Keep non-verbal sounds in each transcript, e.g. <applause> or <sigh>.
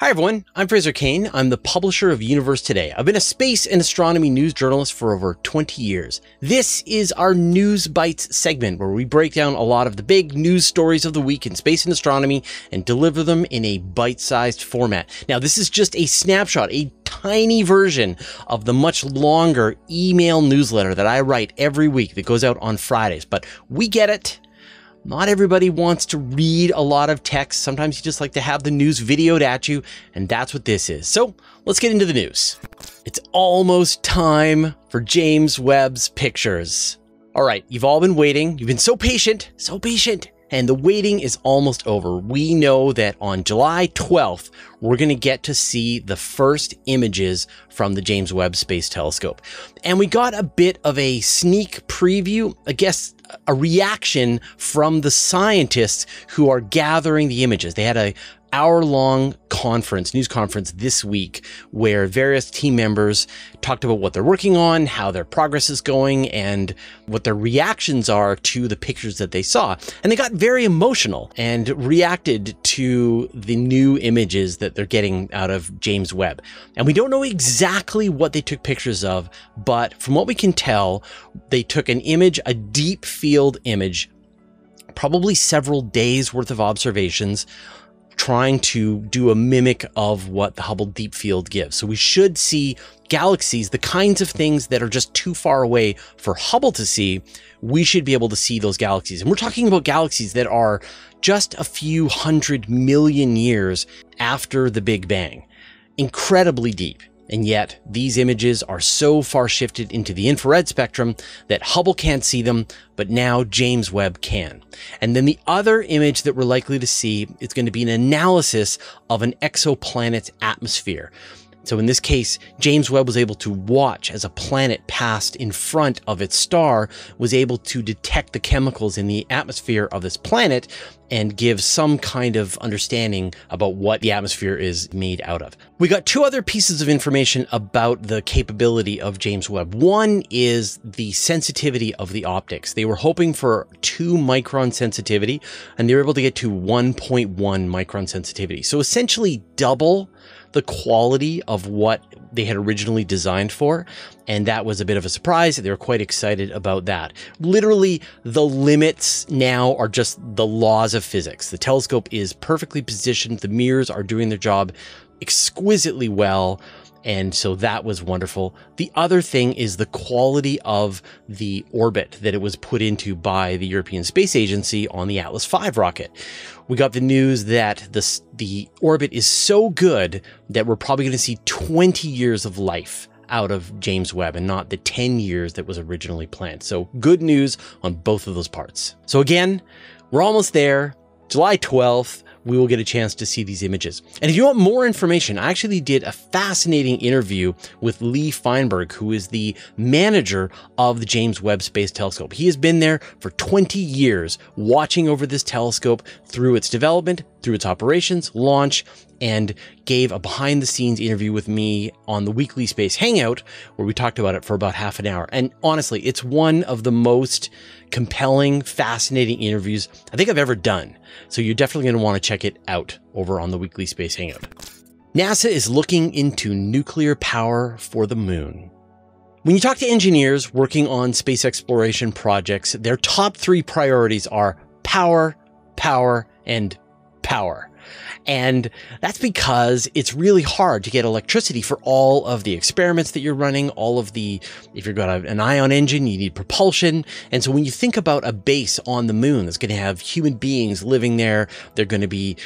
Hi everyone, I'm Fraser Cain. I'm the publisher of Universe Today. I've been a space and astronomy news journalist for over 20 years. This is our News Bites segment where we break down a lot of the big news stories of the week in space and astronomy and deliver them in a bite-sized format. Now, this is just a snapshot, a tiny version of the much longer email newsletter that I write every week that goes out on Fridays, but we get it. Not everybody wants to read a lot of text. Sometimes you just like to have the news videoed at you, and that's what this is. So let's get into the news. It's almost time for James Webb's pictures. All right, you've all been waiting. You've been so patient, so patient and the waiting is almost over. We know that on July 12th, we're going to get to see the first images from the James Webb Space Telescope. And we got a bit of a sneak preview, I guess a reaction from the scientists who are gathering the images. They had a, hour long conference, news conference this week, where various team members talked about what they're working on, how their progress is going, and what their reactions are to the pictures that they saw. And they got very emotional and reacted to the new images that they're getting out of James Webb. And we don't know exactly what they took pictures of, but from what we can tell, they took an image, a deep field image, probably several days worth of observations trying to do a mimic of what the Hubble Deep Field gives. So we should see galaxies, the kinds of things that are just too far away for Hubble to see. We should be able to see those galaxies. And we're talking about galaxies that are just a few hundred million years after the Big Bang. Incredibly deep. And yet, these images are so far shifted into the infrared spectrum that Hubble can't see them, but now James Webb can. And then the other image that we're likely to see is going to be an analysis of an exoplanet's atmosphere. So in this case, James Webb was able to watch as a planet passed in front of its star, was able to detect the chemicals in the atmosphere of this planet and give some kind of understanding about what the atmosphere is made out of. We got two other pieces of information about the capability of James Webb. One is the sensitivity of the optics. They were hoping for two micron sensitivity and they were able to get to 1.1 micron sensitivity. So essentially double the quality of what they had originally designed for. And that was a bit of a surprise. They were quite excited about that. Literally, the limits now are just the laws of physics. The telescope is perfectly positioned. The mirrors are doing their job exquisitely well. And so that was wonderful. The other thing is the quality of the orbit that it was put into by the European Space Agency on the Atlas V rocket. We got the news that the, the orbit is so good that we're probably going to see 20 years of life out of James Webb and not the 10 years that was originally planned. So good news on both of those parts. So again, we're almost there. July 12th we will get a chance to see these images. And if you want more information, I actually did a fascinating interview with Lee Feinberg, who is the manager of the James Webb Space Telescope. He has been there for 20 years, watching over this telescope through its development, through its operations, launch, and gave a behind the scenes interview with me on the weekly space hangout where we talked about it for about half an hour. And honestly, it's one of the most compelling, fascinating interviews I think I've ever done. So you're definitely going to want to check it out over on the weekly space hangout. NASA is looking into nuclear power for the moon. When you talk to engineers working on space exploration projects, their top three priorities are power, power, and power. And that's because it's really hard to get electricity for all of the experiments that you're running, all of the, if you've got an ion engine, you need propulsion. And so when you think about a base on the moon that's going to have human beings living there, they're going to be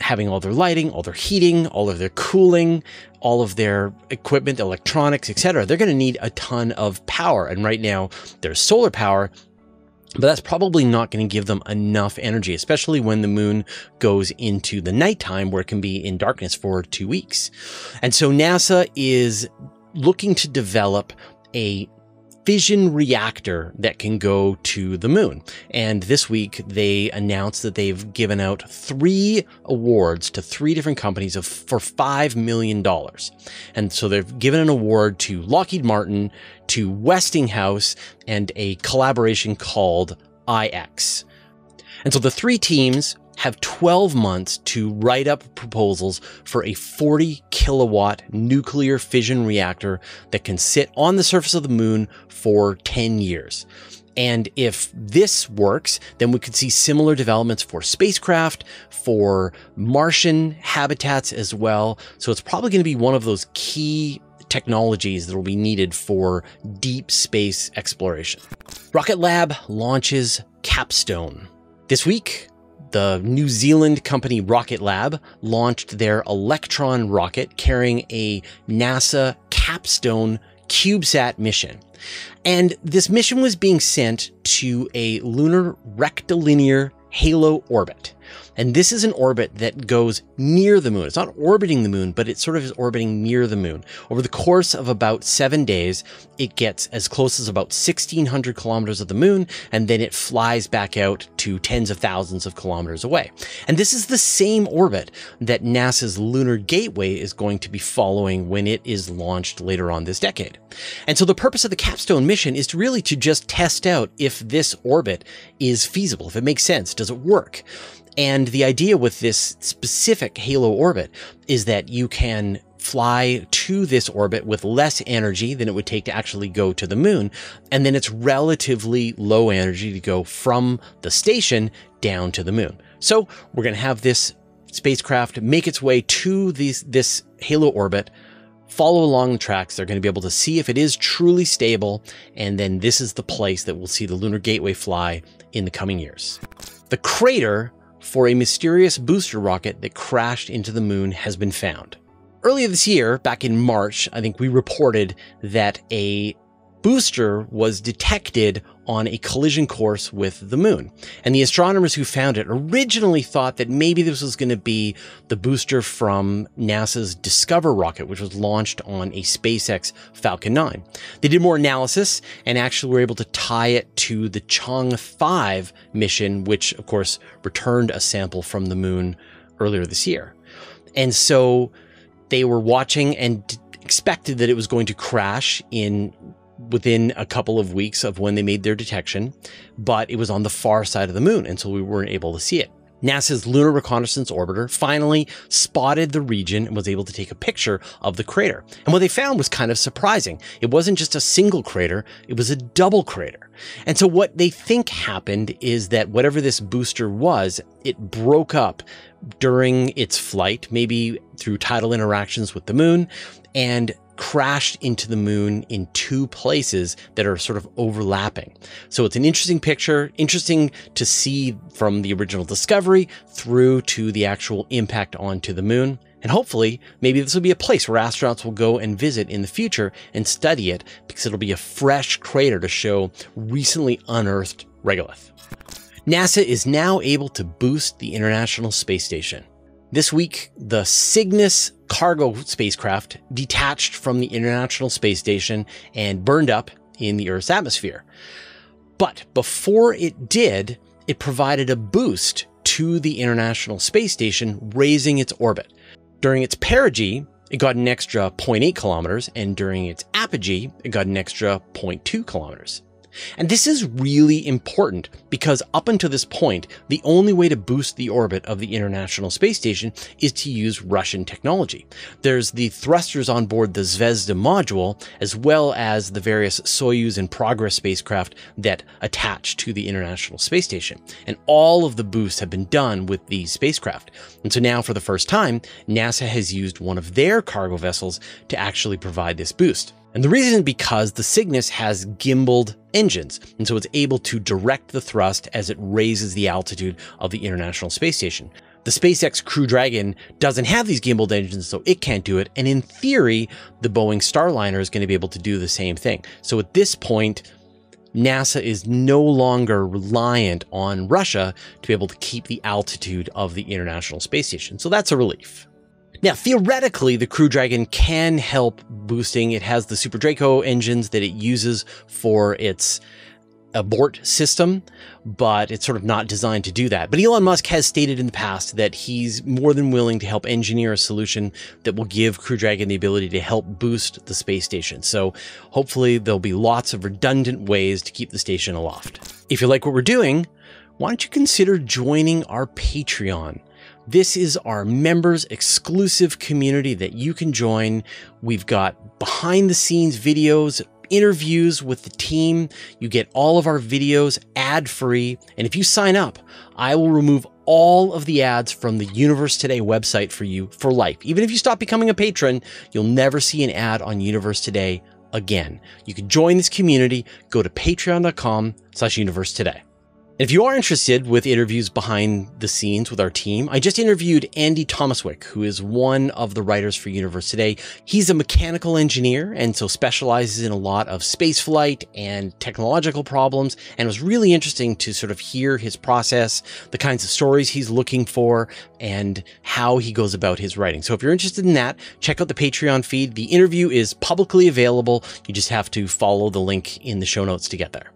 having all their lighting, all their heating, all of their cooling, all of their equipment, electronics, etc. They're going to need a ton of power. And right now there's solar power but that's probably not going to give them enough energy, especially when the moon goes into the nighttime where it can be in darkness for two weeks. And so NASA is looking to develop a fission reactor that can go to the moon. And this week they announced that they've given out three awards to three different companies of, for $5 million. And so they've given an award to Lockheed Martin, to Westinghouse, and a collaboration called IX. And so the three teams have 12 months to write up proposals for a 40 kilowatt nuclear fission reactor that can sit on the surface of the moon for 10 years. And if this works, then we could see similar developments for spacecraft, for Martian habitats as well. So it's probably going to be one of those key technologies that will be needed for deep space exploration. Rocket Lab launches Capstone. This week, the New Zealand company Rocket Lab launched their Electron rocket carrying a NASA Capstone CubeSat mission. And this mission was being sent to a lunar rectilinear halo orbit. And this is an orbit that goes near the moon. It's not orbiting the moon, but it sort of is orbiting near the moon. Over the course of about seven days, it gets as close as about 1600 kilometers of the moon, and then it flies back out to tens of thousands of kilometers away. And this is the same orbit that NASA's Lunar Gateway is going to be following when it is launched later on this decade. And so the purpose of the Capstone mission is to really to just test out if this orbit is feasible, if it makes sense, does it work? And the idea with this specific halo orbit is that you can fly to this orbit with less energy than it would take to actually go to the moon. And then it's relatively low energy to go from the station down to the moon. So we're going to have this spacecraft make its way to these, this halo orbit, follow along the tracks. They're going to be able to see if it is truly stable. And then this is the place that we'll see the Lunar Gateway fly in the coming years. The crater for a mysterious booster rocket that crashed into the moon has been found. Earlier this year, back in March, I think we reported that a booster was detected on a collision course with the moon. And the astronomers who found it originally thought that maybe this was going to be the booster from NASA's DSCOVR rocket, which was launched on a SpaceX Falcon 9. They did more analysis and actually were able to tie it to the Chang'e 5 mission, which of course returned a sample from the moon earlier this year. And so they were watching and expected that it was going to crash in within a couple of weeks of when they made their detection, but it was on the far side of the moon, and so we weren't able to see it. NASA's Lunar Reconnaissance Orbiter finally spotted the region and was able to take a picture of the crater. And what they found was kind of surprising. It wasn't just a single crater, it was a double crater. And so what they think happened is that whatever this booster was, it broke up during its flight, maybe through tidal interactions with the moon, and crashed into the moon in two places that are sort of overlapping. So it's an interesting picture, interesting to see from the original discovery through to the actual impact onto the moon. And hopefully, maybe this will be a place where astronauts will go and visit in the future and study it because it'll be a fresh crater to show recently unearthed regolith. NASA is now able to boost the International Space Station. This week, the Cygnus cargo spacecraft detached from the International Space Station and burned up in the Earth's atmosphere. But before it did, it provided a boost to the International Space Station, raising its orbit. During its perigee, it got an extra 0.8 kilometers, and during its apogee, it got an extra 0.2 kilometers. And this is really important because up until this point, the only way to boost the orbit of the International Space Station is to use Russian technology. There's the thrusters on board the Zvezda module, as well as the various Soyuz and Progress spacecraft that attach to the International Space Station. And all of the boosts have been done with these spacecraft. And so now, for the first time, NASA has used one of their cargo vessels to actually provide this boost. And the reason is because the Cygnus has gimbaled engines, and so it's able to direct the thrust as it raises the altitude of the International Space Station. The SpaceX Crew Dragon doesn't have these gimbaled engines, so it can't do it. And in theory, the Boeing Starliner is going to be able to do the same thing. So at this point, NASA is no longer reliant on Russia to be able to keep the altitude of the International Space Station. So that's a relief. Now, theoretically, the Crew Dragon can help boosting. It has the Super Draco engines that it uses for its abort system, but it's sort of not designed to do that. But Elon Musk has stated in the past that he's more than willing to help engineer a solution that will give Crew Dragon the ability to help boost the space station. So hopefully there'll be lots of redundant ways to keep the station aloft. If you like what we're doing, why don't you consider joining our Patreon? This is our members exclusive community that you can join. We've got behind the scenes videos, interviews with the team. You get all of our videos ad free. And if you sign up, I will remove all of the ads from the Universe Today website for you for life. Even if you stop becoming a patron, you'll never see an ad on Universe Today again. You can join this community. Go to patreon.com slash universe today. If you are interested with interviews behind the scenes with our team, I just interviewed Andy Tomaswick, who is one of the writers for Universe Today. He's a mechanical engineer and so specializes in a lot of spaceflight and technological problems. And it was really interesting to sort of hear his process, the kinds of stories he's looking for, and how he goes about his writing. So if you're interested in that, check out the Patreon feed. The interview is publicly available. You just have to follow the link in the show notes to get there.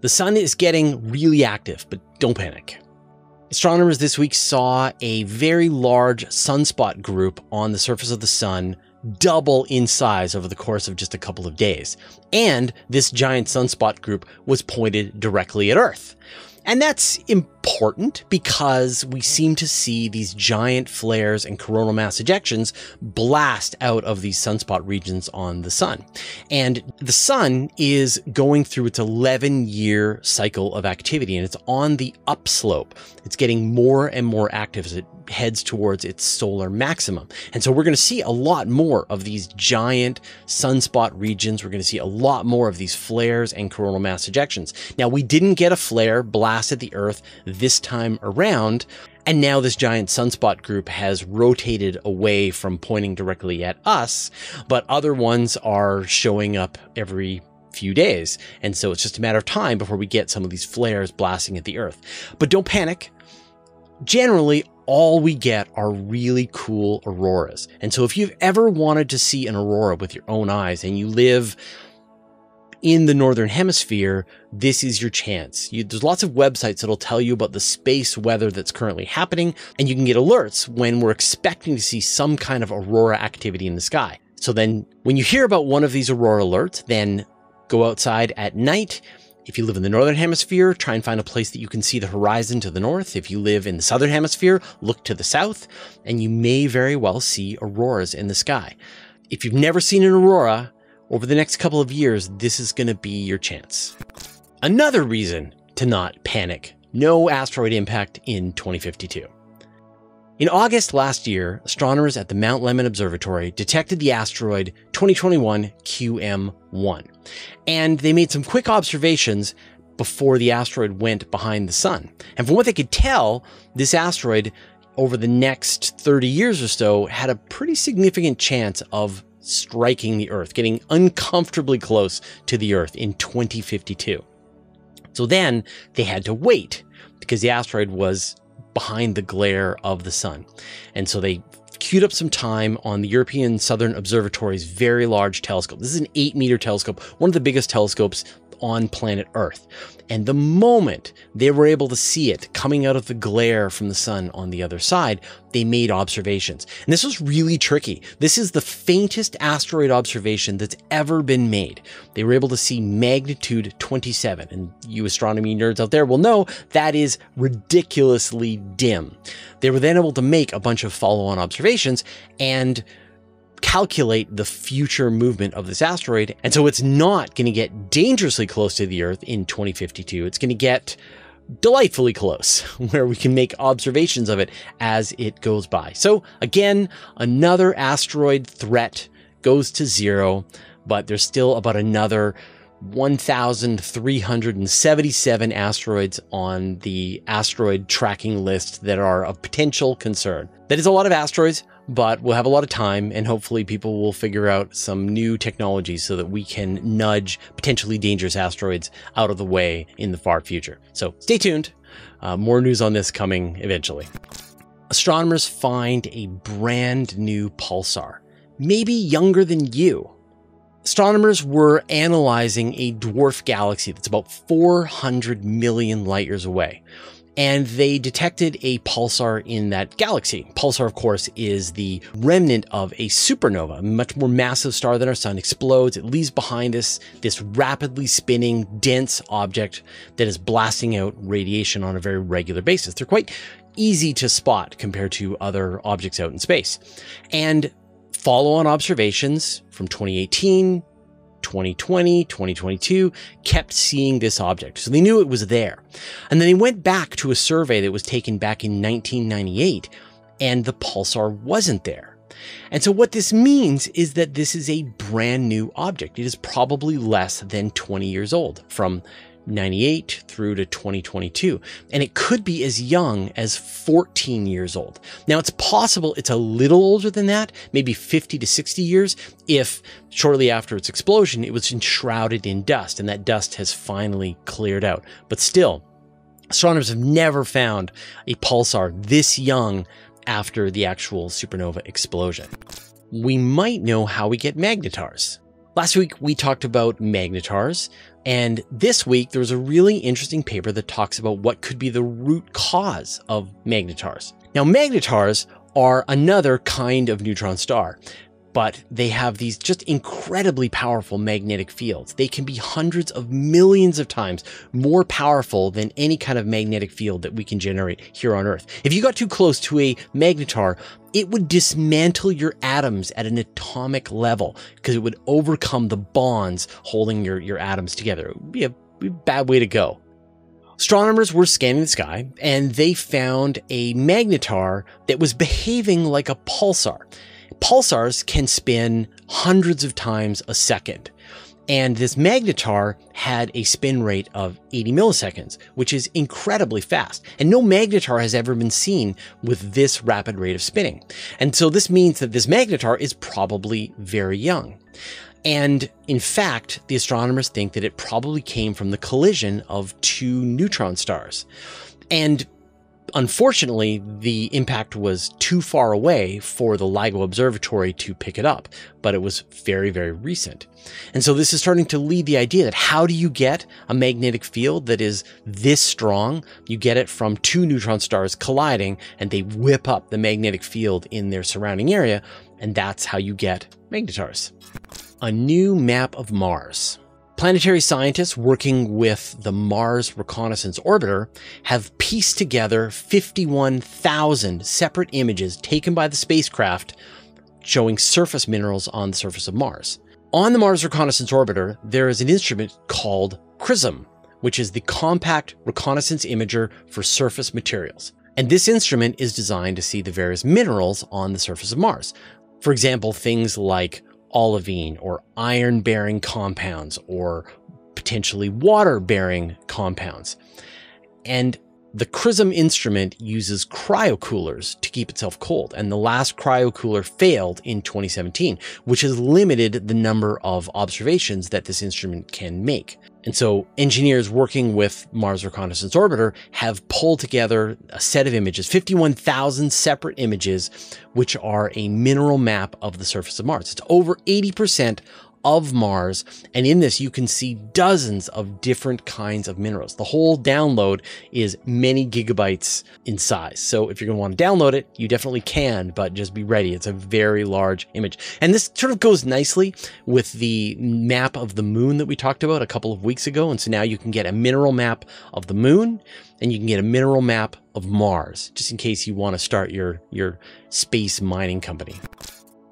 The sun is getting really active, but don't panic. Astronomers this week saw a very large sunspot group on the surface of the sun double in size over the course of just a couple of days. And this giant sunspot group was pointed directly at Earth. And that's important because we seem to see these giant flares and coronal mass ejections blast out of these sunspot regions on the sun. And the sun is going through its 11 year cycle of activity and it's on the upslope. It's getting more and more active as it heads towards its solar maximum. And so we're going to see a lot more of these giant sunspot regions. We're going to see a lot more of these flares and coronal mass ejections. Now, we didn't get a flare blast at the Earth this time around. And now this giant sunspot group has rotated away from pointing directly at us, but other ones are showing up every few days. And so it's just a matter of time before we get some of these flares blasting at the Earth. But don't panic. Generally, all we get are really cool auroras. And so if you've ever wanted to see an aurora with your own eyes and you live in the northern hemisphere, this is your chance. You, there's lots of websites that'll tell you about the space weather that's currently happening, and you can get alerts when we're expecting to see some kind of aurora activity in the sky. So then when you hear about one of these aurora alerts, then go outside at night if you live in the northern hemisphere, try and find a place that you can see the horizon to the north. If you live in the southern hemisphere, look to the south, and you may very well see auroras in the sky. If you've never seen an aurora, over the next couple of years, this is going to be your chance. Another reason to not panic no asteroid impact in 2052. In August last year, astronomers at the Mount Lemmon Observatory detected the asteroid 2021 QM1, and they made some quick observations before the asteroid went behind the sun. And from what they could tell, this asteroid over the next 30 years or so had a pretty significant chance of striking the Earth, getting uncomfortably close to the Earth in 2052. So then they had to wait because the asteroid was behind the glare of the sun. And so they queued up some time on the European Southern Observatory's very large telescope. This is an eight meter telescope, one of the biggest telescopes on planet Earth. And the moment they were able to see it coming out of the glare from the sun on the other side, they made observations. And this was really tricky. This is the faintest asteroid observation that's ever been made. They were able to see magnitude 27. And you astronomy nerds out there will know that is ridiculously dim. They were then able to make a bunch of follow on observations and calculate the future movement of this asteroid. And so it's not going to get dangerously close to the Earth in 2052. It's going to get delightfully close, <laughs> where we can make observations of it as it goes by. So again, another asteroid threat goes to zero, but there's still about another 1,377 asteroids on the asteroid tracking list that are of potential concern. That is a lot of asteroids but we'll have a lot of time and hopefully people will figure out some new technologies so that we can nudge potentially dangerous asteroids out of the way in the far future. So stay tuned. Uh, more news on this coming eventually. Astronomers find a brand new pulsar, maybe younger than you. Astronomers were analyzing a dwarf galaxy that's about 400 million light years away. And they detected a pulsar in that galaxy. Pulsar, of course, is the remnant of a supernova, a much more massive star than our sun, explodes. It leaves behind us this rapidly spinning, dense object that is blasting out radiation on a very regular basis. They're quite easy to spot compared to other objects out in space. And follow on observations from 2018 2020, 2022, kept seeing this object. So they knew it was there. And then they went back to a survey that was taken back in 1998 and the pulsar wasn't there. And so what this means is that this is a brand new object. It is probably less than 20 years old from 98 through to 2022. And it could be as young as 14 years old. Now, it's possible it's a little older than that, maybe 50 to 60 years, if shortly after its explosion, it was enshrouded in dust and that dust has finally cleared out. But still, astronomers have never found a pulsar this young after the actual supernova explosion. We might know how we get magnetars. Last week, we talked about magnetars, and this week, there was a really interesting paper that talks about what could be the root cause of magnetars. Now, magnetars are another kind of neutron star, but they have these just incredibly powerful magnetic fields. They can be hundreds of millions of times more powerful than any kind of magnetic field that we can generate here on Earth. If you got too close to a magnetar, it would dismantle your atoms at an atomic level because it would overcome the bonds holding your, your atoms together. It would be a, be a bad way to go. Astronomers were scanning the sky and they found a magnetar that was behaving like a pulsar. Pulsars can spin hundreds of times a second. And this magnetar had a spin rate of 80 milliseconds, which is incredibly fast. And no magnetar has ever been seen with this rapid rate of spinning. And so this means that this magnetar is probably very young. And in fact, the astronomers think that it probably came from the collision of two neutron stars. And Unfortunately, the impact was too far away for the LIGO observatory to pick it up, but it was very, very recent. And so this is starting to lead the idea that how do you get a magnetic field that is this strong? You get it from two neutron stars colliding and they whip up the magnetic field in their surrounding area. And that's how you get magnetars. A new map of Mars. Planetary scientists working with the Mars Reconnaissance Orbiter have pieced together 51,000 separate images taken by the spacecraft showing surface minerals on the surface of Mars. On the Mars Reconnaissance Orbiter, there is an instrument called CRISM, which is the Compact Reconnaissance Imager for Surface Materials. And this instrument is designed to see the various minerals on the surface of Mars. For example, things like olivine or iron bearing compounds or potentially water bearing compounds. And the CRISM instrument uses cryocoolers to keep itself cold, and the last cryocooler failed in 2017, which has limited the number of observations that this instrument can make. And so engineers working with Mars Reconnaissance Orbiter have pulled together a set of images, 51,000 separate images, which are a mineral map of the surface of Mars. It's over 80% of Mars. And in this, you can see dozens of different kinds of minerals. The whole download is many gigabytes in size. So if you're going to want to download it, you definitely can, but just be ready. It's a very large image. And this sort of goes nicely with the map of the moon that we talked about a couple of weeks ago. And so now you can get a mineral map of the moon and you can get a mineral map of Mars, just in case you want to start your, your space mining company.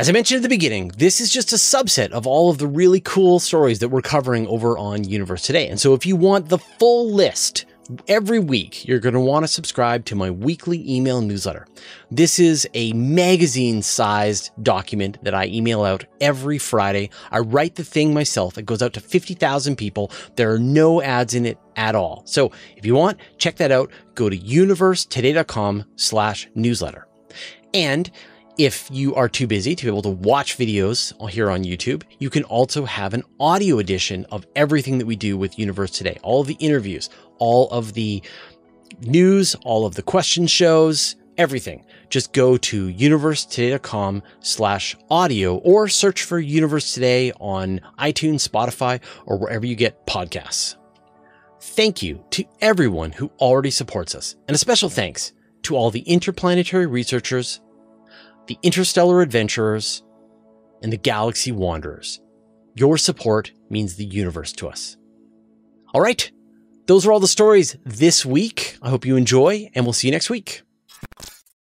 As I mentioned at the beginning, this is just a subset of all of the really cool stories that we're covering over on Universe Today. And so if you want the full list, every week you're going to want to subscribe to my weekly email newsletter. This is a magazine sized document that I email out every Friday. I write the thing myself. It goes out to 50,000 people. There are no ads in it at all. So if you want, check that out. Go to universetoday.com slash newsletter. And if you are too busy to be able to watch videos here on YouTube, you can also have an audio edition of everything that we do with Universe Today. All of the interviews, all of the news, all of the question shows, everything. Just go to universetoday.com slash audio or search for Universe Today on iTunes, Spotify, or wherever you get podcasts. Thank you to everyone who already supports us, and a special thanks to all the interplanetary researchers, the interstellar adventurers, and the galaxy wanderers. Your support means the universe to us. All right, those are all the stories this week. I hope you enjoy, and we'll see you next week.